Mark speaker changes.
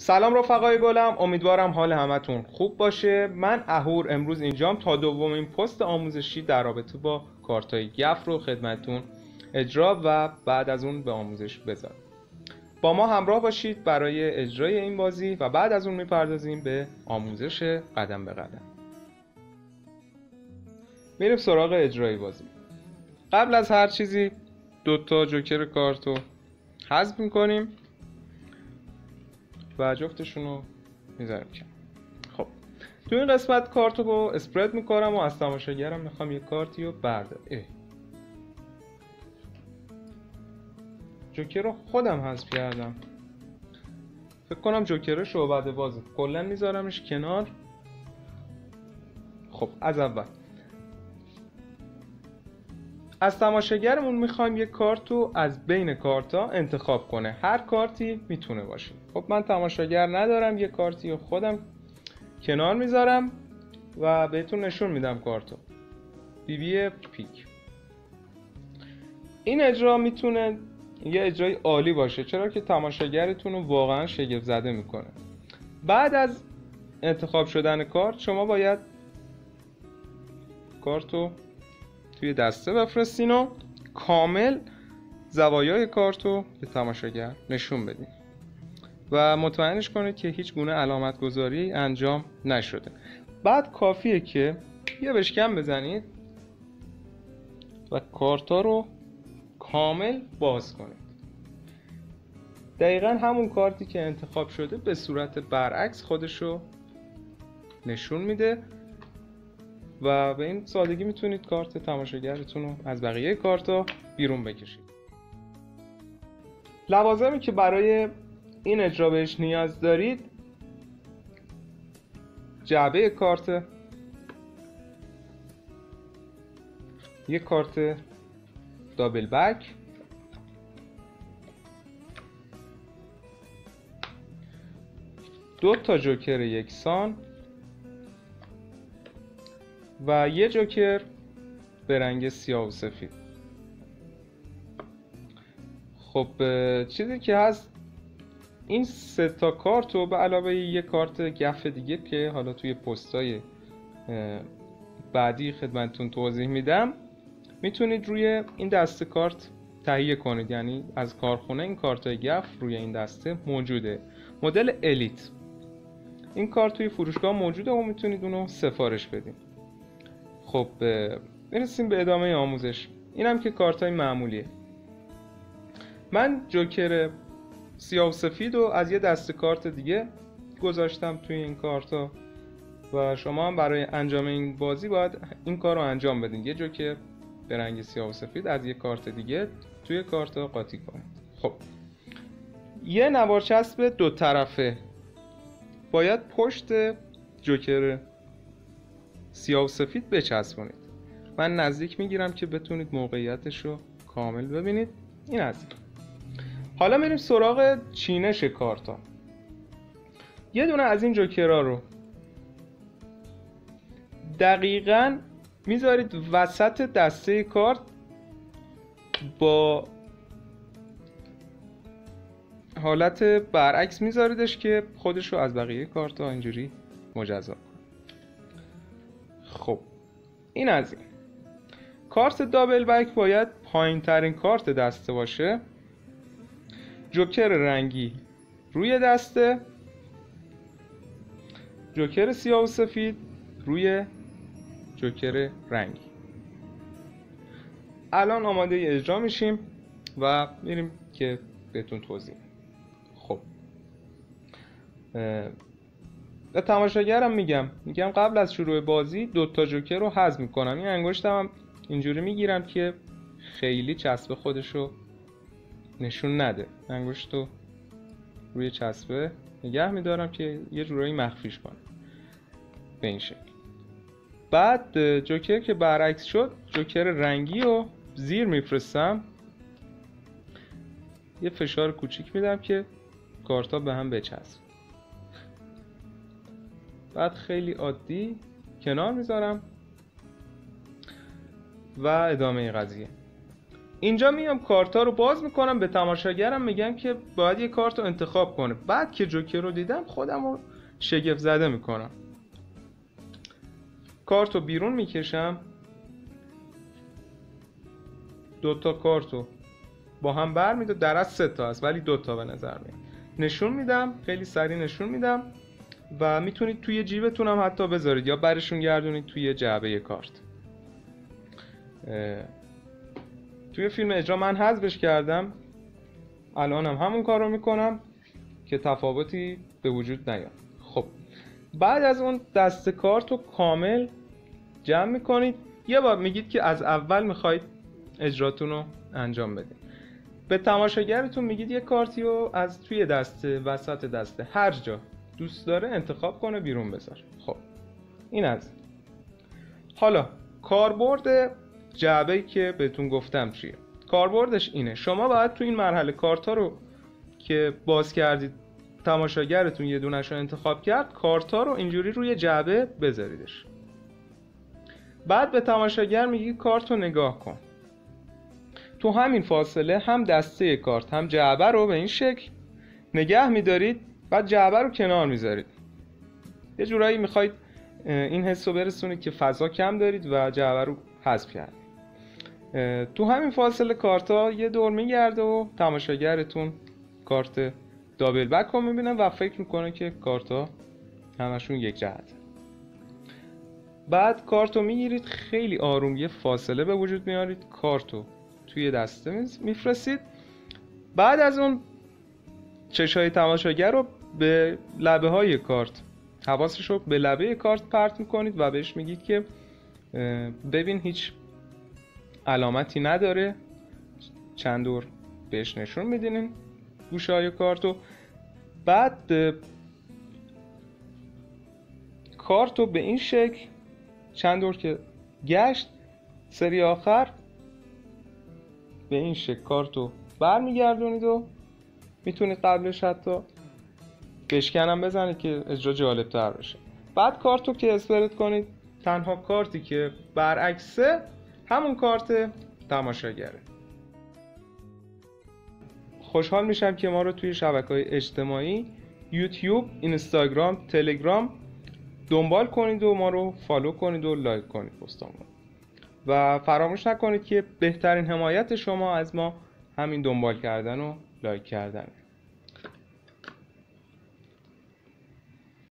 Speaker 1: سلام رفقای گلم امیدوارم حال همتون خوب باشه. من اهور امروز اینجام تا دومین پست آموزشی در رابطه با کارتای گف رو خدمتون اجرا و بعد از اون به آموزش بذارم. با ما همراه باشید برای اجرای این بازی و بعد از اون می‌پردازیم به آموزش قدم به قدم. میریم سراغ اجرای بازی. قبل از هر چیزی دوتا جوکر کارتو حذف می‌کنیم. و جفتشون رو می‌ذاریم کنار. خب تو این قسمت کارت رو اسپرد می‌کنم و از تماشاگرم می‌خوام یه کارتی رو بردار جوکر رو خودم حذف کردم. فکر کنم جوکر شعبده بازه. کلا میذارمش کنار. خب از اول. از تماشاگرمون می‌خوایم یه کارت رو از بین کارت ها انتخاب کنه. هر کارتی می‌تونه باشه. خب من تماشاگر ندارم یه کارتی رو خودم کنار می‌ذارم و بهتون نشون میدم کارتو. بی بی پیک. این اجرا می‌تونه یه اجرای عالی باشه. چرا که تماشاگرتون رو واقعا شگفت زده می‌کنه. بعد از انتخاب شدن کارت شما باید کارتو توی دسته بفرستین و کامل زوایای کارتو به تماشاگر نشون بدین. و مطمئنش کنید که هیچ گونه علامت گذاری انجام نشده. بعد کافیه که یه بشکم بزنید و کارتا رو کامل باز کنید. دقیقا همون کارتی که انتخاب شده به صورت برعکس خودشو نشون میده. و به این سادگی می‌تونید کارت تماشاگرتون رو از بقیه کارتا بیرون بکشید. لوازمی که برای این اجرا بهش نیاز دارید جعبه کارت یک کارت دابل بک دو تا جوکر یکسان و یه جوکر به رنگ سیاه و سفید. خب چیزی که هست این سه تا کارت رو به علاوه یه کارت گف دیگه که حالا توی پستای بعدی خدمتتون توضیح میدم می‌تونید روی این دسته کارت تهیه کنید. یعنی از کارخونه این کارت های گف روی این دسته موجوده. مدل الیت این کارت توی فروشگاه موجوده و می‌تونید اونو سفارش بدید خب برسیم به ادامه آموزش. اینم که کارت های معمولیه. من جوکر سیاه و سفید و از یه دست کارت دیگه گذاشتم توی این کارت و شما هم برای انجام این بازی باید این کار رو انجام بدین. یه جوکر به رنگ سیاه و سفید از یه کارت دیگه توی کارت ها قاطی کنید. خب. یه نوار چسب دو طرفه. باید پشت جوکر سیاه و سفید بچسبونید. من نزدیک می‌گیرم که بتونید موقعیتش رو کامل ببینید. این از حالا میریم سراغ چینش کارتا. یه دونه از این جوکرها رو دقیقا می‌ذارید وسط دسته کارت با حالت برعکس میذاریدش که خودش رو از بقیه کارت ها اینجوری مجزا خب این از این. کارت دابل بک باید پایین ترین کارت دسته باشه. جوکر رنگی روی دسته. جوکر سیاه و سفید روی جوکر رنگی. الان آماده اجرا میشیم و میریم که بهتون توضیح خب. به تماشاگرم میگم. میگم قبل از شروع بازی دوتا جوکر رو حذف می‌کنم. این انگشتم هم اینجوری می‌گیرم که خیلی چسب خودش رو نشون نده. انگشت رو روی چسبه نگه میدارم که یه جورایی مخفیش کنم به این شکل. بعد جوکر که برعکس شد جوکر رنگی رو زیر میفرستم. یه فشار کوچیک میدم که کارتا به هم بچسب. بعد خیلی عادی کنار می‌ذارم و ادامه قضیه. اینجا میام کارت ها رو باز می‌کنم به تماشاگرم میگم که باید یه کارت رو انتخاب کنه. بعد که جوکر رو دیدم خودم رو شگفت زده می‌کنم. کارت رو بیرون می‌کشم. دوتا کارت رو با هم بر میده در از سه تا هست ولی دوتا به نظر میاد. نشون میدم خیلی سریع نشون میدم. و می‌تونید توی جیبتون هم حتی بذارید یا برشون گردونید توی جعبه کارت. توی فیلم اجرا من حذفش کردم. الانم هم همون کار رو می‌کنم که تفاوتی به وجود نیاد. خب بعد از اون دست کارت رو کامل جمع می‌کنید. یه بار میگید که از اول می‌خواید اجراتون رو انجام بدید. به تماشاگرتون میگید یه کارتی رو از توی دسته وسط دسته هر جا. دوست داره انتخاب کنه بیرون بذار خب این از. حالا کاربرد جعبه که بهتون گفتم چیه؟ کاربردش اینه. شما باید تو این مرحله کارتا رو که باز کردید تماشاگرتون یه دونش رو انتخاب کرد کارتا رو اینجوری روی جعبه بذاریدش. بعد به تماشاگر میگی کارت رو نگاه کن. تو همین فاصله هم دسته کارت هم جعبه رو به این شکل نگه میدارید بعد جعبه رو کنار می‌ذارید. یه جورایی می‌خواید این حس رو برسونید که فضا کم دارید و جعبه رو حذف کرد تو همین فاصله کارتا یه دور میگرده و تماشاگرتون کارت دابل بک رو می‌بینه و فکر می‌کنه که کارتا همشون یک جهت. بعد کارتو می‌گیرید خیلی آروم یه فاصله به وجود میارید کارتو توی دسته میفرستید. بعد از اون چشای تماشاگر رو به لبه های کارت. حواسش رو به لبه کارت پرت می‌کنید و بهش میگید که ببین هیچ علامتی نداره. چند دور بهش نشون میدینین گوشه های کارتو. بعد کارتو به این شکل چند دور که گشت سری آخر به این شکل کارتو برمیگردونید و می‌تونید قبلش حتی بشکنم بزنید که اجرا جالب تر بشه. بعد کارتو که spread کنید. تنها کارتی که برعکسه همون کارت تماشاگره. خوشحال میشم که ما رو توی شبکه های اجتماعی یوتیوب، اینستاگرام، تلگرام دنبال کنید و ما رو follow کنید و like کنید پستامون. و فراموش نکنید که بهترین حمایت شما از ما همین دنبال کردن و لایک کردن